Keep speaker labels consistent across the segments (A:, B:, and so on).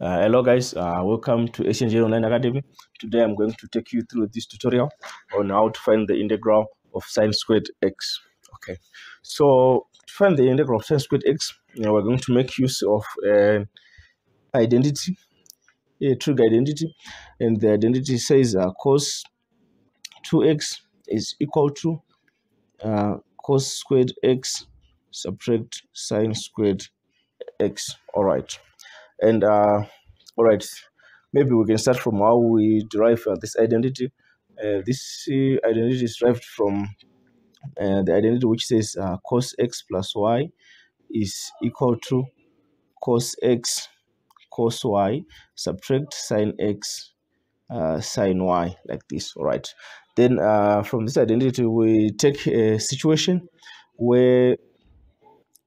A: Uh, hello guys, uh, welcome to H&J Online Academy. Today I'm going to take you through this tutorial on how to find the integral of sine squared x. Okay, so to find the integral of sine squared x, you know, we're going to make use of an identity, a trig identity, and the identity says uh, cos 2x is equal to uh, cos squared x subtract sine squared x. All right and uh, all right maybe we can start from how we derive uh, this identity. Uh, this identity is derived from the identity which says cos x plus y is equal to cos x cos y subtract sine x uh, sine y like this. All right then uh, from this identity we take a situation where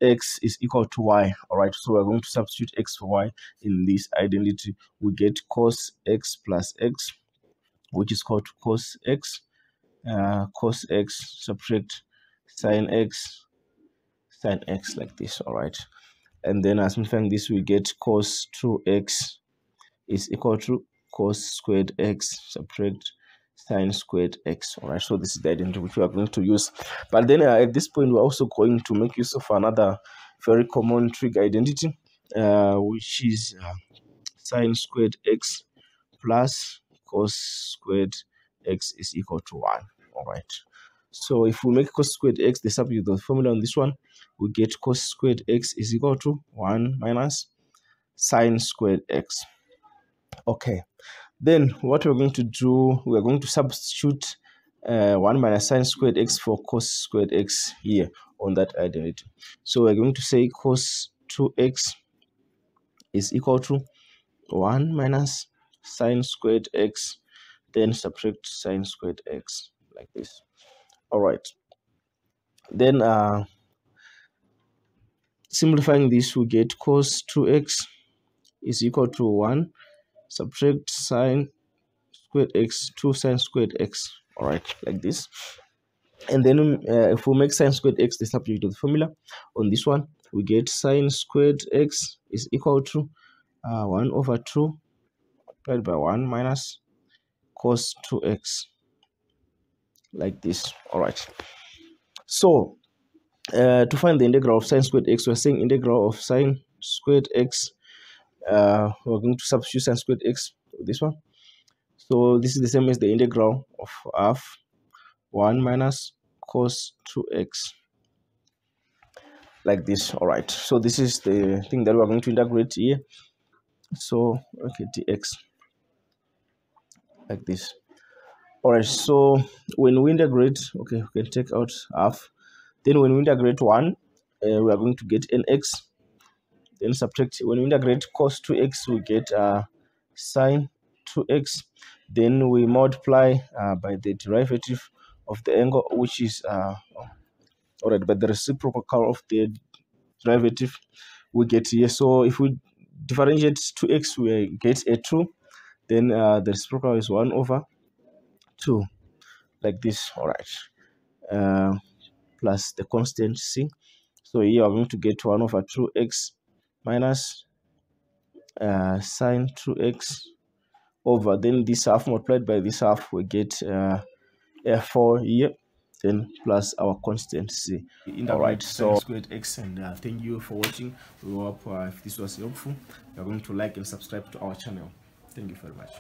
A: x is equal to y. All right so we're going to substitute x for y in this identity. We get cos x plus x which is called cos x. Uh, cos x subtract sine x sine x like this all right and then as simplifying this we get cos 2x is equal to cos squared x subtract sine squared x all right so this is the identity which we are going to use. But then uh, at this point we're also going to make use of another very common trig identity uh, which is uh, sine squared x plus cos squared x is equal to 1 all right so if we make cos squared x the substitute the formula on this one we get cos squared x is equal to 1 minus sine squared x. Okay then what we're going to do, we're going to substitute uh, 1 minus sine squared x for cos squared x here on that identity. So we're going to say cos 2x is equal to 1 minus sine squared x, then subtract sine squared x like this. All right. Then uh, simplifying this, we get cos 2x is equal to 1 subtract sine squared x 2 sine squared x all right like this. And then uh, if we make sine squared x the subject of the formula. On this one we get sine squared x is equal to uh, 1 over 2 divided by 1 minus cos 2x like this all right so uh, to find the integral of sine squared x we're saying integral of sine squared x uh, we're going to substitute sine squared x this one. So this is the same as the integral of half 1 minus cos 2x like this all right. So this is the thing that we're going to integrate here. So okay dx like this. All right so when we integrate okay we can take out half. Then when we integrate 1 uh, we are going to get nx then subtract when we integrate cos 2x we get uh, sine 2x then we multiply uh, by the derivative of the angle which is uh, all right but the reciprocal of the derivative we get here. So if we differentiate 2x we get a 2 then uh, the reciprocal is 1 over 2 like this. All right uh, plus the constant c so here we're going to get 1 over 2x minus uh, sine 2x over then this half multiplied by this half we get uh, f4 here then plus our constant c. All right so squared x and uh, thank you for watching. We hope uh, if this was helpful you're going to like and subscribe to our channel. Thank you very much